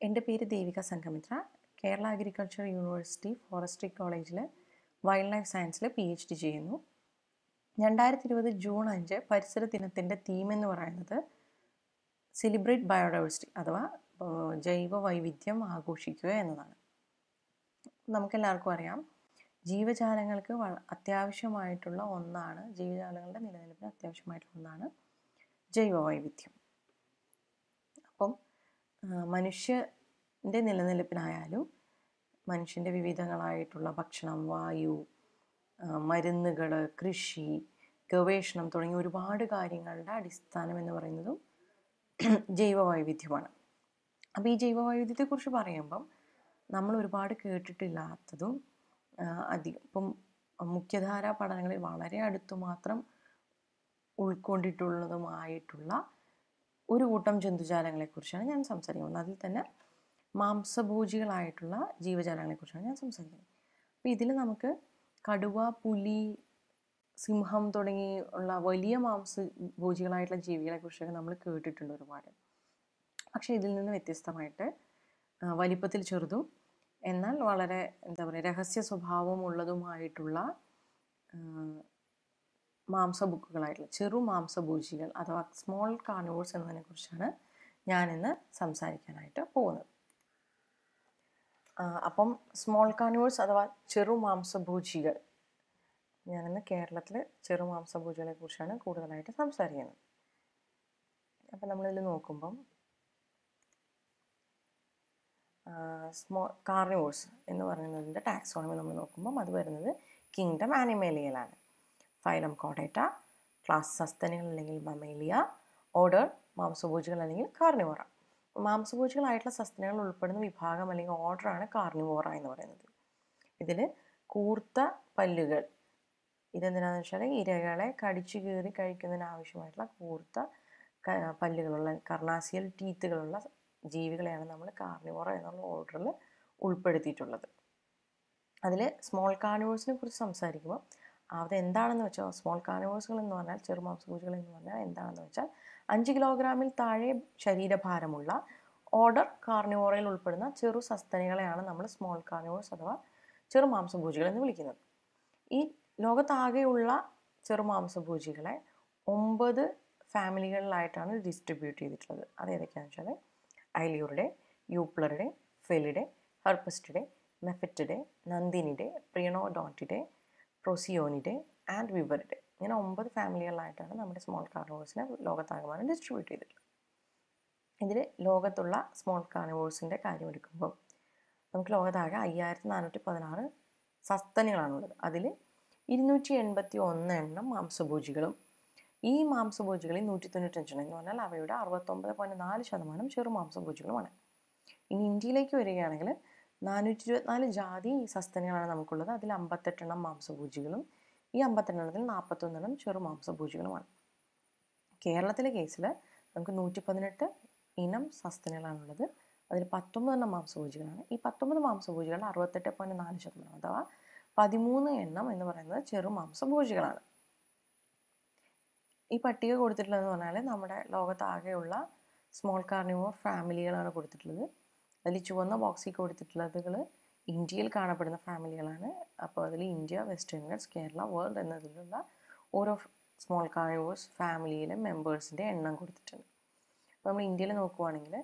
എന്റെ പേര് Devika Sanghamitra Kerala agriculture university forestry കോളേജിൽ വൈൽഡ് ലൈഫ് സയൻസിൽ പി എച്ച് ഡി ചെയ്യുന്നു. രണ്ടായിരത്തി ഇരുപത് ജൂൺ അഞ്ച് പരിസര ദിനത്തിന്റെ തീം എന്ന് പറയുന്നത് സെലിബ്രേറ്റ് ബയോഡൈവേഴ്സിറ്റി അഥവാ ജൈവ വൈവിധ്യം ആഘോഷിക്കുക എന്നതാണ്. നമുക്കെല്ലാവർക്കും അറിയാം ജീവജാലങ്ങൾക്ക് അത്യാവശ്യമായിട്ടുള്ള ഒന്നാണ് ജീവജാലങ്ങളുടെ നിലനിൽപ്പിന് അത്യാവശ്യമായിട്ടുള്ള ഒന്നാണ് ജൈവ വൈവിധ്യം. മനുഷ്യന്റെ നിലനിൽപ്പിനായാലും മനുഷ്യന്റെ വിവിധങ്ങളായിട്ടുള്ള ഭക്ഷണം വായു മരുന്നുകൾ കൃഷി ഗവേഷണം തുടങ്ങിയ ഒരുപാട് കാര്യങ്ങളുടെ അടിസ്ഥാനം എന്ന് പറയുന്നതും ജൈവവൈവിധ്യമാണ്. അപ്പോൾ ഈ ജൈവവൈവിധ്യത്തെക്കുറിച്ച് പറയുമ്പം നമ്മൾ ഒരുപാട് കേട്ടിട്ടില്ലാത്തതും അധികം ഇപ്പം മുഖ്യധാരാ പഠനങ്ങളിൽ വളരെ അടുത്തു മാത്രം ഉൾക്കൊണ്ടിട്ടുള്ളതുമായിട്ടുള്ള ഒരു കൂട്ടം ജന്തുജാലങ്ങളെക്കുറിച്ചാണ് ഞാൻ സംസാരിക്കുന്നത്. അതിൽ തന്നെ മാംസഭോജികളായിട്ടുള്ള ജീവജാലങ്ങളെക്കുറിച്ചാണ് ഞാൻ സംസാരിക്കുന്നത്. അപ്പോൾ ഇതിൽ നമുക്ക് കടുവ പുലി സിംഹം തുടങ്ങി ഉള്ള വലിയ മാംസഭോജികളായിട്ടുള്ള ജീവികളെക്കുറിച്ചൊക്കെ നമ്മൾ കേട്ടിട്ടുണ്ട് ഒരുപാട്. പക്ഷേ ഇതിൽ നിന്ന് വ്യത്യസ്തമായിട്ട് വലിപ്പത്തിൽ ചെറുതും എന്നാൽ വളരെ എന്താ പറയുക രഹസ്യ സ്വഭാവമുള്ളതുമായിട്ടുള്ള മാംസബുക്കുകളായിട്ടുള്ള ചെറു മാംസഭോജികൾ അഥവാ സ്മോൾ കാർണിവോഴ്സ് എന്നതിനെ കുറിച്ചാണ് ഞാനിന്ന് സംസാരിക്കാനായിട്ട് പോകുന്നത്. അപ്പം സ്മോൾ കാർണിവോഴ്സ് അഥവാ ചെറു മാംസഭോജികൾ ഞാനിന്ന് കേരളത്തിൽ ചെറു മാംസഭോജികളെ കുറിച്ചാണ് കൂടുതലായിട്ട് സംസാരിക്കുന്നത്. അപ്പം നമ്മളിതിൽ നോക്കുമ്പം സ്മോ കാർണിവോഴ്സ് എന്ന് പറയുന്നതിന്റെ ടാക്സോണമി നമ്മൾ നോക്കുമ്പം അത് വരുന്നത് കിങ്ഡം ആനിമേലിയയിലാണ് ഫൈലം കോഡേറ്റ ക്ലാസ് സസ്തനികൾ അല്ലെങ്കിൽ മമേലിയ ഓർഡർ മാംസഭോജികൾ അല്ലെങ്കിൽ കാർണിവോറ മാംസഭോജികളായിട്ടുള്ള സസ്തനികൾ ഉൾപ്പെടുന്ന വിഭാഗം അല്ലെങ്കിൽ ഓർഡറാണ് കാർണിവോറ എന്ന് പറയുന്നത്. ഇതിൽ കൂർത്ത പല്ലുകൾ ഇതെന്തിനാണെന്ന് വെച്ചാൽ ഇരകളെ കടിച്ചു കീറി കഴിക്കുന്നതിന് ആവശ്യമായിട്ടുള്ള കൂർത്ത പല്ലുകളുള്ള കർണാസിയൽ ടീത്തുകളുള്ള ജീവികളെയാണ് നമ്മൾ കാർണിവോറ എന്നുള്ള ഓർഡറിൽ ഉൾപ്പെടുത്തിയിട്ടുള്ളത്. അതിൽ സ്മോൾ കാർണിവേഴ്സിനെ കുറിച്ച് സംസാരിക്കുമ്പോൾ അത് എന്താണെന്ന് വെച്ചാൽ സ്മോൾ കാർണിവേഴ്സുകൾ എന്ന് പറഞ്ഞാൽ ചെറു ചെറുമാംസഭോജികൾ എന്ന് പറഞ്ഞാൽ എന്താണെന്ന് വെച്ചാൽ അഞ്ച് കിലോഗ്രാമിൽ താഴെ ശരീരഭാരമുള്ള ഓർഡർ കാർണിവോറയിൽ ഉൾപ്പെടുന്ന ചെറു സസ്തനികളെയാണ് നമ്മൾ സ്മോൾ കാർണിവോഴ്സ് അഥവാ ചെറുമാംസഭോജികൾ എന്ന് വിളിക്കുന്നത്. ഈ ലോകത്താകെയുള്ള ചെറു ചെറുമാംസഭോജികളെ ഒമ്പത് ഫാമിലികളിലായിട്ടാണ് ഡിസ്ട്രിബ്യൂട്ട് ചെയ്തിട്ടുള്ളത്. അത് ഏതൊക്കെയാണെന്ന് വെച്ചാൽ ഐലിയൂറുടെ യൂപ്ലറുടെ ഫെലിഡെ ഹെർപ്പസ്റ്റിഡെ മെഫറ്റിഡെ നന്ദിനിഡെ പ്രിയണോഡോണ്ടിഡെ പ്രൊസിയോണിഡെ ആൻഡ് വിവറിഡെ ഇങ്ങനെ ഒമ്പത് ഫാമിലികളിലായിട്ടാണ് നമ്മുടെ സ്മോൾ കാർണിവോഴ്സിനെ ലോകത്താകമാനം ഡിസ്ട്രിബ്യൂട്ട് ചെയ്തിട്ടുള്ളത്. ഇതിൽ ലോകത്തുള്ള സ്മോൾ കാർണിവോഴ്സിന്റെ കാര്യം എടുക്കുമ്പോൾ നമുക്ക് ലോകത്താകെ അയ്യായിരത്തി നാനൂറ്റി പതിനാറ് സസ്തനികളാണുള്ളത്. അതിൽ ഇരുന്നൂറ്റി എൺപത്തി ഒന്ന് എണ്ണം മാംസഭോജികളും ഈ മാംസഭോജികളിൽ നൂറ്റി തൊണ്ണൂറ്റഞ്ചെണ്ണം എന്ന് പറഞ്ഞാൽ അവയുടെ അറുപത്തൊമ്പത് പോയിന്റ് നാല് ശതമാനം ചെറു മാംസഭോജികളുമാണ്. ഇനി ഇന്ത്യയിലേക്ക് വരികയാണെങ്കിൽ നാനൂറ്റി ഇരുപത്തിനാല് ജാതി സസ്തനികളാണ് നമുക്കുള്ളത്. അതിൽ അമ്പത്തെട്ടെണ്ണം മാംസഭൂജികളും ഈ അമ്പത്തെണ്ണെണ്ണത്തിൽ നാൽപ്പത്തൊന്നെണ്ണം ചെറു മാംസഭൂജികളുമാണ്. കേരളത്തിലെ കേസിൽ നമുക്ക് നൂറ്റി പതിനെട്ട് ഇനം സസ്തനികളാണുള്ളത്. അതിൽ പത്തൊമ്പതെണ്ണം മാംസഭൂജികളാണ്. ഈ പത്തൊമ്പത് മാംസഭൂജികൾ അറുപത്തെട്ട് പോയിന്റ് നാല് ശതമാനം അഥവാ പതിമൂന്ന് എണ്ണം എന്ന് പറയുന്നത് ചെറു മാംസഭൂജികളാണ്. ഈ പട്ടിക കൊടുത്തിട്ടുള്ളതെന്ന് പറഞ്ഞാൽ നമ്മുടെ ലോകത്താകെയുള്ള സ്മോൾ കാർണിവോർ ഫാമിലികളാണ് കൊടുത്തിട്ടുള്ളത്. അതിൽ ചുവന്ന ബോക്സിൽ കൊടുത്തിട്ടുള്ളതുകൾ ഇന്ത്യയിൽ കാണപ്പെടുന്ന ഫാമിലികളാണ് അപ്പോൾ അതിൽ India western Indies Kerala world എന്നതിലുള്ള ഓരോ സ്മോൾ കായോസ് ഫാമിലിയിലെ മെമ്പേഴ്സിന്റെ എണ്ണം കൊടുത്തിട്ടുണ്ട്. അപ്പോൾ നമ്മൾ ഇന്ത്യയിൽ നോക്കുവാണെങ്കിൽ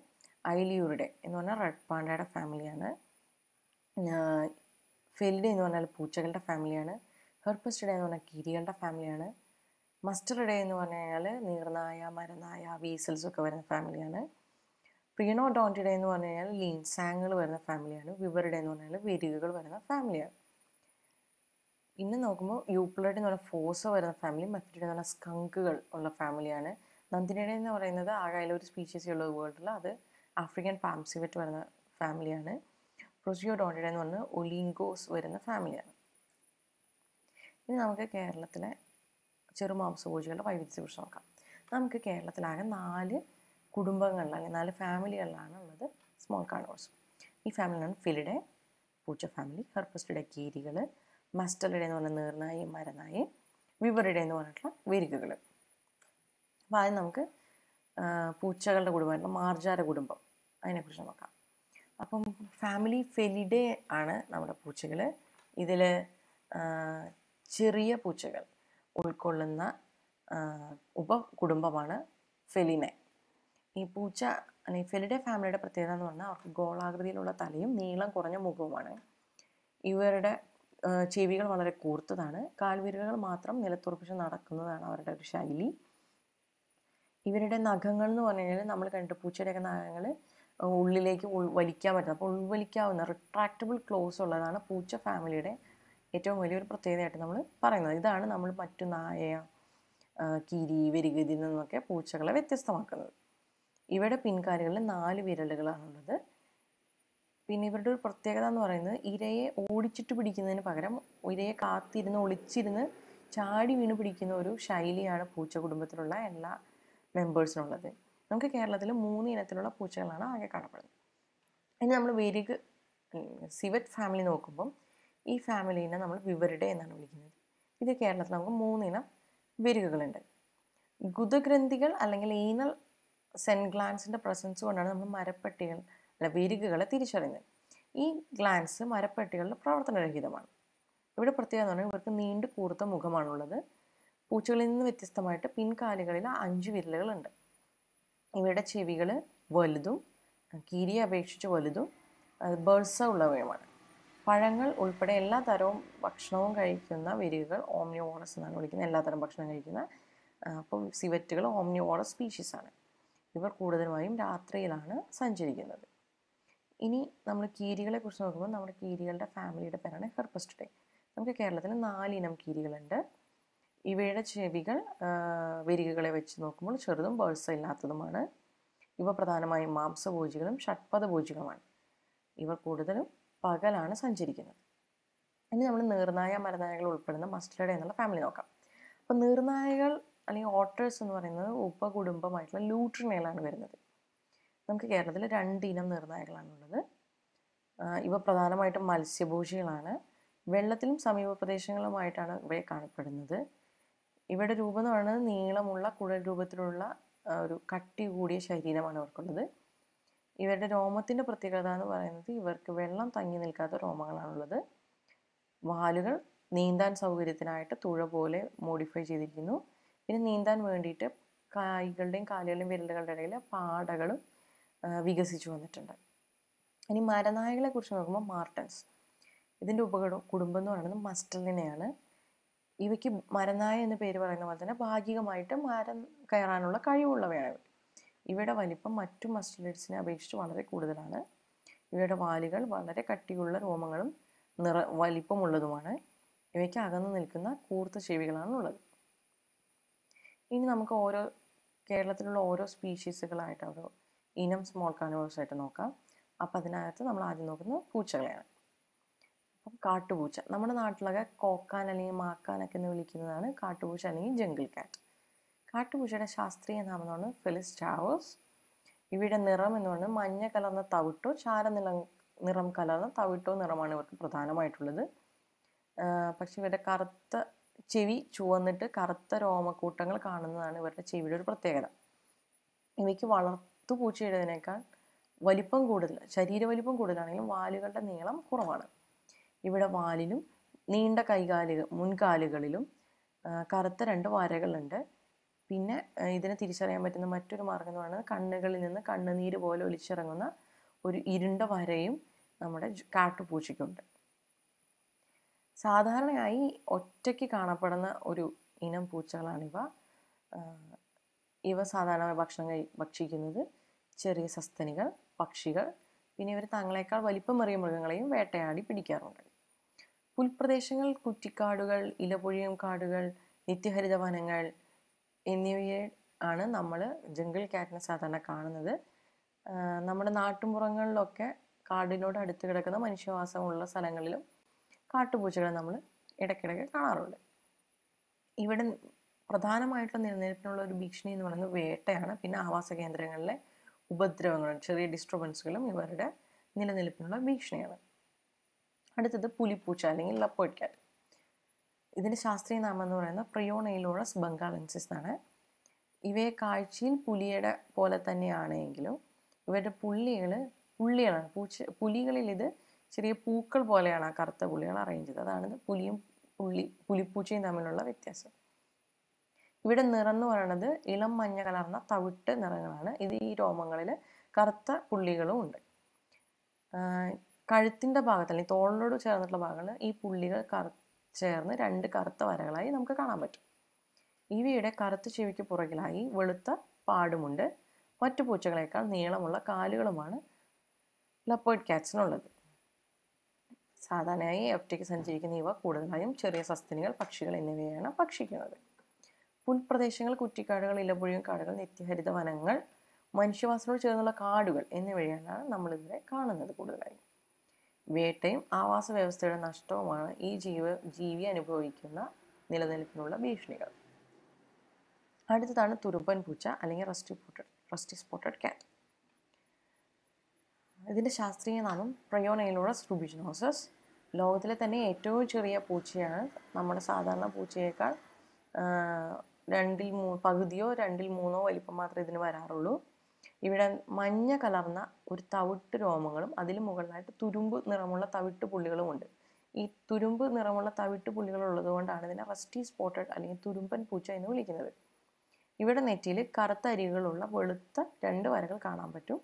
ഐലിയൂരുടെ എന്ന് പറഞ്ഞാൽ റെഡ് പാണ്ടയുടെ ഫാമിലിയാണ് ഫെൽഡ് എന്ന് പറഞ്ഞാൽ പൂച്ചകളുടെ ഫാമിലിയാണ് ഹെർപ്പസ്റ്റിഡെ എന്ന് പറഞ്ഞാൽ കീരികളുടെ ഫാമിലിയാണ് മസ്റ്റർഡേ എന്ന് പറഞ്ഞു കഴിഞ്ഞാൽ നീർനായ മരനായ വീസൽസ് ഒക്കെ വരുന്ന ഫാമിലിയാണ് പ്രിയനോഡോണ്ടിഡേ എന്ന് പറഞ്ഞു കഴിഞ്ഞാൽ ലീൻസാങ്ങുകൾ വരുന്ന ഫാമിലിയാണ് വിവറുടെ എന്ന് പറഞ്ഞാൽ വിരികകൾ വരുന്ന ഫാമിലിയാണ് പിന്നെ നോക്കുമ്പോൾ യൂപ്ലഡ് എന്ന് പറഞ്ഞാൽ ഫോസ് വരുന്ന ഫാമിലി മെഫിഡ് എന്ന് പറഞ്ഞ സ്കങ്കുകൾ ഉള്ള ഫാമിലിയാണ് നന്ദിനിയുടെ എന്ന് പറയുന്നത് ആഴയിലെ ഒരു സ്പീഷീസ് ഉള്ള വേൾഡിൽ അത് ആഫ്രിക്കൻ പാംസിവറ്റ് വരുന്ന ഫാമിലിയാണ് പ്രൊസിയോഡോണ്ടിഡ എന്ന് പറഞ്ഞാൽ ഒലിങ്കോസ് വരുന്ന ഫാമിലിയാണ് ഇനി നമുക്ക് കേരളത്തിലെ ചെറുമാംസഭോജികളുടെ വൈവിധ്യത്തെക്കുറിച്ച് നോക്കാം. നമുക്ക് കേരളത്തിലാകെ നാല് കുടുംബങ്ങളിൽ അല്ലെങ്കിൽ നാല് ഫാമിലികളിലാണ് ഉള്ളത് സ്മോൾ കാണോസ് ഈ ഫാമിലിയാണ് ഫിലിഡെ പൂച്ച ഫാമിലി ഹെർപ്പസ്റ്റിയുടെ കീരികൾ മസ്റ്റലിടെ എന്ന് പറഞ്ഞ നീർനായി മരനായി വിവറിടെ എന്ന് പറഞ്ഞിട്ടുള്ള വെരുകുകൾ അപ്പോൾ ആദ്യം നമുക്ക് പൂച്ചകളുടെ കുടുംബമായിട്ടുള്ള മാർജാര കുടുംബം. അതിനെക്കുറിച്ച് നോക്കാം. അപ്പം ഫാമിലി ഫെലിഡേ ആണ് നമ്മുടെ പൂച്ചകൾ ഇതിൽ ചെറിയ പൂച്ചകൾ ഉൾക്കൊള്ളുന്ന ഉപകുടുംബമാണ് ഫെലിനെ ഈ പൂച്ച അല്ലെങ്കിൽ ഫെലിഡെ ഫാമിലിയുടെ പ്രത്യേകത എന്ന് പറഞ്ഞാൽ അവർക്ക് ഗോളാകൃതിയിലുള്ള തലയും നീളം കുറഞ്ഞ മുഖവുമാണ്. ഇവരുടെ ചെവികൾ വളരെ കൂർത്തതാണ്. കാൽവിരലുകൾ മാത്രം നിലത്തുറപ്പിച്ച് നടക്കുന്നതാണ് അവരുടെ ഒരു ശൈലി. ഇവരുടെ നഖങ്ങൾ എന്ന് പറഞ്ഞു കഴിഞ്ഞാൽ നമ്മൾ കണ്ടിട്ട് പൂച്ചയുടെയൊക്കെ നഖങ്ങൾ ഉള്ളിലേക്ക് വലിക്കാൻ പറ്റുന്നത് അപ്പോൾ ഉൾവലിക്കാവുന്ന റിട്രാക്റ്റബിൾ ക്ലോസ് ഉള്ളതാണ് പൂച്ച ഫാമിലിയുടെ ഏറ്റവും വലിയൊരു പ്രത്യേകതയായിട്ട് നമ്മൾ പറയുന്നത്. ഇതാണ് നമ്മൾ മറ്റു നായ കിരി വെരിഗതിൽ നിന്നൊക്കെ പൂച്ചകളെ വ്യത്യസ്തമാക്കുന്നത്. ഇവയുടെ പിൻകാലുകളിൽ നാല് വിരലുകളാണുള്ളത്. പിന്നെ ഇവരുടെ ഒരു പ്രത്യേകത എന്ന് പറയുന്നത് ഇരയെ ഓടിച്ചിട്ട് പിടിക്കുന്നതിന് പകരം ഇരയെ കാത്തിരുന്ന് ഒളിച്ചിരുന്ന് ചാടി വീണ് പിടിക്കുന്ന ഒരു ശൈലിയാണ് പൂച്ച കുടുംബത്തിലുള്ള എല്ലാ മെമ്പേഴ്സിനുള്ളത് നമുക്ക് കേരളത്തിൽ മൂന്ന് ഇനത്തിലുള്ള പൂച്ചകളാണ് ആകെ കാണപ്പെടുന്നത്. ഇനി നമ്മൾ വെരിഗ് സിവറ്റ് ഫാമിലി നോക്കുമ്പം ഈ ഫാമിലീനെ നമ്മൾ വിവരുടെ എന്നാണ് വിളിക്കുന്നത്. ഇത് കേരളത്തിൽ നമുക്ക് മൂന്നിനം വെരുകുകളുണ്ട്. ഗുദഗ്രന്ഥികൾ അല്ലെങ്കിൽ ഈനൽ സെൻ ഗ്ലാൻസിന്റെ പ്രസൻസ് കൊണ്ടാണ് നമ്മൾ മരപ്പെട്ടികൾ അല്ല വെരുകുകളെ തിരിച്ചറിഞ്ഞത്. ഈ ഗ്ലാൻസ് മരപ്പെട്ടികളുടെ പ്രവർത്തനരഹിതമാണ്. ഇവിടെ പ്രത്യേകത എന്ന് പറഞ്ഞാൽ ഇവർക്ക് നീണ്ടു കൂർത്ത മുഖമാണുള്ളത്. പൂച്ചകളിൽ നിന്ന് വ്യത്യസ്തമായിട്ട് പിൻകാലുകളിൽ അഞ്ച് വിരലുകളുണ്ട്. ഇവയുടെ ചെവികൾ വലുതും കീരിയെ അപേക്ഷിച്ച് വലുതും ബേഴ്സ ഉള്ളവയുമാണ്. പഴങ്ങൾ ഉൾപ്പെടെ എല്ലാ തരവും ഭക്ഷണവും കഴിക്കുന്ന വിരികൾ ഓംനിയോറസ് എന്നാണ് വിളിക്കുന്നത്. എല്ലാ തരം ഭക്ഷണം കഴിക്കുന്ന അപ്പോൾ അപ്പം സിവറ്റുകൾ ഓംനിയോറസ് സ്പീഷീസ് ആണ് ഇവർ കൂടുതലുമായും രാത്രിയിലാണ് സഞ്ചരിക്കുന്നത്. ഇനി നമ്മൾ കീരികളെ കുറിച്ച് നോക്കുമ്പോൾ നമ്മുടെ കീരികളുടെ ഫാമിലിയുടെ പേരാണ് ഹെർപ്പസ്റ്റുഡേ നമുക്ക് കേരളത്തിൽ നാലിനം കീരികളുണ്ട്. ഇവയുടെ ചെവികൾ ആ, വിരികുകളെ വെച്ച് നോക്കുമ്പോൾ ചെറുതും ബേഴ്സ ഇല്ലാത്തതുമാണ്. ഇവ പ്രധാനമായും മാംസഭോജികളും ഷഡ്പദഭോജികളുമാണ്. ഇവ കൂടുതലും പകലാണ് സഞ്ചരിക്കുന്നത്. ഇനി നമ്മൾ നീർനായ മരനായകൾ ഉൾപ്പെടുന്ന മസ്റ്റേഡ് എന്നുള്ള ഫാമിലി നോക്കാം. അപ്പോൾ നീർനായകൾ അല്ലെങ്കിൽ ഓട്ടേഴ്സ് എന്ന് പറയുന്നത് ഉപകുടുംബമായിട്ടുള്ള ലൂട്രിനയിലാണ് വരുന്നത്. നമുക്ക് കേരളത്തിൽ രണ്ട് ഇനം നിർണായകളാണുള്ളത് ഇവ പ്രധാനമായിട്ടും മത്സ്യഭോജികളാണ്. വെള്ളത്തിലും സമീപ പ്രദേശങ്ങളുമായിട്ടാണ് ഇവയെ കാണപ്പെടുന്നത്. ഇവയുടെ രൂപം എന്ന് പറയുന്നത് നീളമുള്ള കുഴൽ രൂപത്തിലുള്ള ഒരു കട്ടി കൂടിയ ശരീരമാണ് ഇവർക്കുള്ളത്. ഇവരുടെ രോമത്തിന്റെ പ്രത്യേകത എന്ന് പറയുന്നത് ഇവർക്ക് വെള്ളം തങ്ങി നിൽക്കാത്ത രോമങ്ങളാണുള്ളത്. വാലുകൾ നീന്താൻ സൗകര്യത്തിനായിട്ട് തുഴ പോലെ മോഡിഫൈ ചെയ്തിരിക്കുന്നു. പിന്നെ നീന്താൻ വേണ്ടിയിട്ട് കൈകളുടെയും കാലുകളുടെയും വിരലുകളുടെ ഇടയിൽ പാടകളും വികസിച്ചു വന്നിട്ടുണ്ട്. ഇനി മരനായകളെ കുറിച്ച് നോക്കുമ്പോൾ മാർട്ടൻസ്. ഇതിന്റെ ഉപകട കുടുംബം എന്ന് പറയുന്നത് മസ്റ്റലിനെയാണ്. ഇവയ്ക്ക് മരനായ എന്ന് പേര് പറയുന്ന പോലെ തന്നെ ഭാഗികമായിട്ട് മരം കയറാനുള്ള കഴിവുള്ളവയാണ് ഇവ ഇവയുടെ വലിപ്പം മറ്റു മസ്റ്റലിഡ്സിനെ അപേക്ഷിച്ച് വളരെ കൂടുതലാണ്. ഇവയുടെ വാലുകൾ വളരെ കട്ടിയുള്ള രോമങ്ങളും നിറ വലിപ്പമുള്ളതുമാണ്. ഇവയ്ക്ക് അകന്നു നിൽക്കുന്ന കൂർത്ത ചെവികളാണ് ഉള്ളത് ഇനി നമുക്ക് ഓരോ കേരളത്തിലുള്ള ഓരോ സ്പീഷീസുകളായിട്ട് ഓരോ ഇനം സ്മോൾ കാർണിവേഴ്സ് ആയിട്ട് നോക്കാം. അപ്പം അതിനകത്ത് നമ്മൾ ആദ്യം നോക്കുന്നത് പൂച്ചകളെയാണ്. അപ്പം കാട്ടുപൂച്ച. നമ്മുടെ നാട്ടിലൊക്കെ കോക്കാൻ അല്ലെങ്കിൽ മാക്കാനൊക്കെ എന്ന് വിളിക്കുന്നതാണ് കാട്ടുപൂച്ച അല്ലെങ്കിൽ ജംഗിൾ കാറ്റ്. കാട്ടുപൂച്ചയുടെ ശാസ്ത്രീയ നാമം എന്ന് പറയുന്നത് ഫെലിസ് ചാവോസ്. ഇവയുടെ നിറം എന്ന് പറയുന്നത് മഞ്ഞ കലർന്ന തവിട്ടോ ചാരനിളം നിറം കലർന്ന തവിട്ടോ നിറമാണ് ഇവർക്ക് പ്രധാനമായിട്ടുള്ളത്. പക്ഷെ ഇവരുടെ കറുത്ത ചെവി ചുവന്നിട്ട് കറുത്ത രോമക്കൂട്ടങ്ങൾ കാണുന്നതാണ് ഇവരുടെ ചെവിയുടെ ഒരു പ്രത്യേകത. ഇവയ്ക്ക് വളർത്തു പൂച്ചയുടേതിനേക്കാൾ വലിപ്പം കൂടുതൽ ശരീര വലിപ്പം കൂടുതലാണെങ്കിലും വാലുകളുടെ നീളം കുറവാണ്. ഇവിടെ വാലിലും നീണ്ട കൈകാലുകൾ മുൻകാലുകളിലും കറുത്ത രണ്ട് വരകളുണ്ട്. പിന്നെ ഇതിനെ തിരിച്ചറിയാൻ പറ്റുന്ന മറ്റൊരു മാർഗം എന്ന് പറയുന്നത് കണ്ണുകളിൽ നിന്ന് കണ്ണുനീര് പോലെ ഒലിച്ചിറങ്ങുന്ന ഒരു ഇരുണ്ട വരയും നമ്മുടെ കാട്ടുപൂച്ചയ്ക്കുണ്ട്. സാധാരണയായി ഒറ്റയ്ക്ക് കാണപ്പെടുന്ന ഒരു ഇനം പൂച്ചകളാണിവ. ഇവ സാധാരണ ഭക്ഷണം കഴി ഭക്ഷിക്കുന്നത് ചെറിയ സസ്തനികൾ പക്ഷികൾ പിന്നെ ഇവർ തങ്ങളെക്കാൾ വലിപ്പമേറിയ മൃഗങ്ങളെയും വേട്ടയാടി പിടിക്കാറുണ്ട്. പുൽപ്രദേശങ്ങൾ കുറ്റിക്കാടുകൾ ഇലപൊഴിയും കാടുകൾ നിത്യഹരിത വനങ്ങൾ എന്നിവയെ ആണ് നമ്മൾ ജംഗിൾ കാറ്റിനെ സാധാരണ കാണുന്നത്. നമ്മുടെ നാട്ടുമ്പുറങ്ങളിലൊക്കെ കാടിനോട് അടുത്ത് കിടക്കുന്ന മനുഷ്യവാസമുള്ള സ്ഥലങ്ങളിലും കാട്ടുപൂച്ചകളെ നമ്മൾ ഇടയ്ക്കിടയ്ക്ക് കാണാറുണ്ട്. ഇവിടെ പ്രധാനമായിട്ടും നിലനിൽപ്പിനുള്ള ഒരു ഭീഷണി എന്ന് പറയുന്നത് വേട്ടയാണ്. പിന്നെ ആവാസ കേന്ദ്രങ്ങളിലെ ഉപദ്രവങ്ങളും ചെറിയ ഡിസ്റ്റർബൻസുകളും ഇവരുടെ നിലനിൽപ്പിനുള്ള ഭീഷണിയാണ്. അടുത്തത് പുലിപ്പൂച്ച അല്ലെങ്കിൽ ലപ്പോയിഡ് ക്യാറ്റ് ഇതിന്റെ ശാസ്ത്രീയ നാമം എന്ന് പറയുന്നത് പ്രിയോണയിലോറസ് ബംഗാളൻസിസ് എന്നാണ്. ഇവയെ കാഴ്ചയിൽ പുലിയുടെ പോലെ തന്നെയാണെങ്കിലും ഇവരുടെ പുള്ളികൾ പുള്ളികളാണ്. പൂച്ച പുലികളിൽ ഇത് ചെറിയ പൂക്കൾ പോലെയാണ് ആ കറുത്ത പുളികൾ അറേഞ്ച് ചെയ്തത്. അതാണ് പുലിയും പുള്ളി പുലിപ്പൂച്ചയും തമ്മിലുള്ള വ്യത്യാസം. ഇവിടെ നിറം എന്ന് പറയുന്നത് ഇളം മഞ്ഞ കലർന്ന തവിട്ട് നിറങ്ങളാണ്. ഇത് ഈ രോമങ്ങളിൽ കറുത്ത പുള്ളികളും ഉണ്ട്. കഴുത്തിന്റെ ഭാഗത്ത് അല്ലെങ്കിൽ തോളിനോട് ചേർന്നിട്ടുള്ള ഭാഗങ്ങളിൽ ഈ പുള്ളികൾ കറു ചേർന്ന് രണ്ട് കറുത്ത വരകളായി നമുക്ക് കാണാൻ പറ്റും. ഇവയുടെ കറുത്ത ചെവിക്ക് പുറകിലായി വെളുത്ത പാടുമുണ്ട്. മറ്റു പൂച്ചകളേക്കാൾ നീളമുള്ള കാലുകളുമാണ് ലപ്പോയിഡ് ക്യാറ്റ്സിനുള്ളത് സാധാരണയായി ഒറ്റയ്ക്ക് സഞ്ചരിക്കുന്ന ഇവ കൂടുതലായും ചെറിയ സസ്തനികൾ പക്ഷികൾ എന്നിവയാണ് ഭക്ഷിക്കുന്നത്. പുൽപ്രദേശങ്ങൾ കുറ്റിക്കാടുകൾ ഇലപൊഴിയും കാടുകൾ നിത്യഹരിത വനങ്ങൾ മനുഷ്യവാസനോട് ചേർന്നുള്ള കാടുകൾ എന്നിവയാണ് നമ്മളിവിടെ കാണുന്നത് കൂടുതലായും. വേട്ടയും ആവാസ വ്യവസ്ഥയുടെ നഷ്ടവുമാണ് ഈ ജീവ ജീവി അനുഭവിക്കുന്ന നിലനിൽപ്പിനുള്ള ഭീഷണികൾ. അടുത്തതാണ് തുരുമ്പൻ പൂച്ച അല്ലെങ്കിൽ റസ്റ്റി റസ്റ്റി സ്പോട്ടഡ് കാറ്റ് ഇതിന്റെ ശാസ്ത്രീയ നാമം പ്രയോണൈലോറസ് റുബിജിനോസസ് ലോകത്തിലെ തന്നെ ഏറ്റവും ചെറിയ പൂച്ചയാണ്. നമ്മുടെ സാധാരണ പൂച്ചയേക്കാൾ രണ്ടിൽ മൂ പകുതിയോ രണ്ടിൽ മൂന്നോ വലിപ്പം മാത്രമേ ഇതിന് വരാറുള്ളൂ. ഇവിടെ മഞ്ഞ കലർന്ന ഒരു തവിട്ട് രോമങ്ങളും അതിന് മുകളിലായിട്ട് തുരുമ്പ് നിറമുള്ള തവിട്ട് പുള്ളികളുമുണ്ട് ഈ തുരുമ്പ് നിറമുള്ള തവിട്ട് പുള്ളികൾ ഉള്ളതുകൊണ്ടാണ് ഇതിനെ റസ്റ്റി സ്പോട്ടഡ് അല്ലെങ്കിൽ തുരുമ്പൻ പൂച്ച എന്ന് വിളിക്കുന്നത്. ഇവിടെ നെറ്റിയിൽ കറുത്ത അരികളുള്ള വെളുത്ത രണ്ട് വരകൾ കാണാൻ പറ്റും.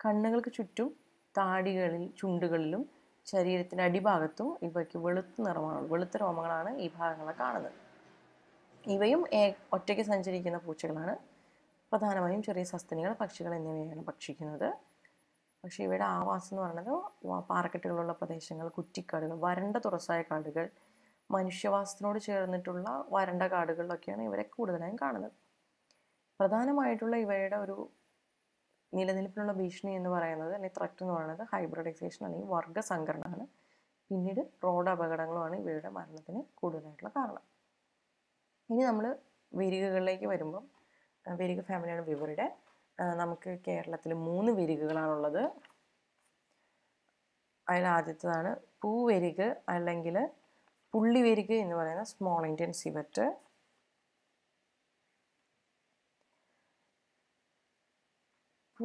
കണ്ണുകൾക്ക് ചുറ്റും താടികളിൽ ചുണ്ടുകളിലും ശരീരത്തിന്റെ അടിഭാഗത്തും ഇവയ്ക്ക് വെളുത്ത നിറമാണ് വെളുത്ത രോമങ്ങളാണ് ഈ ഭാഗങ്ങളെ കാണുന്നത്. ഇവയും ഒറ്റയ്ക്ക് സഞ്ചരിക്കുന്ന പൂച്ചകളാണ്. പ്രധാനമായും ചെറിയ സസ്തനികൾ പക്ഷികൾ എന്നിവയാണ് ഭക്ഷിക്കുന്നത്. പക്ഷേ ഇവയുടെ ആവാസം എന്ന് പറയുന്നത് പാറക്കെട്ടുകളുള്ള പ്രദേശങ്ങൾ കുറ്റിക്കാടുകൾ വരണ്ട തുറസായ കാടുകൾ മനുഷ്യവാസത്തിനോട് ചേർന്നിട്ടുള്ള വരണ്ട കാടുകളിലൊക്കെയാണ് ഇവരെ കൂടുതലായും കാണുന്നത്. പ്രധാനമായിട്ടുള്ള ഇവയുടെ ഒരു നിലനിൽപ്പിനുള്ള ഭീഷണി എന്ന് പറയുന്നത് അല്ലെങ്കിൽ ത്രട്ട് എന്ന് പറയുന്നത് ഹൈബ്രിഡൈസേഷൻ അല്ലെങ്കിൽ വർഗസങ്കരണമാണ് പിന്നീട് റോഡ് അപകടങ്ങളുമാണ് ഇവയുടെ മരണത്തിന് കൂടുതലായിട്ടുള്ള കാരണം. ഇനി നമ്മൾ വിരികകളിലേക്ക് വരുമ്പം വിരിക ഫാമിലിയാണ് വിവറുടെ നമുക്ക് കേരളത്തിൽ മൂന്ന് വിരികകളാണുള്ളത് അതിൽ ആദ്യത്തേതാണ് പൂവെരിക് അല്ലെങ്കിൽ പുള്ളിവെരിക് എന്ന് പറയുന്ന സ്മോൾ ഇന്ത്യൻ സിവറ്റ്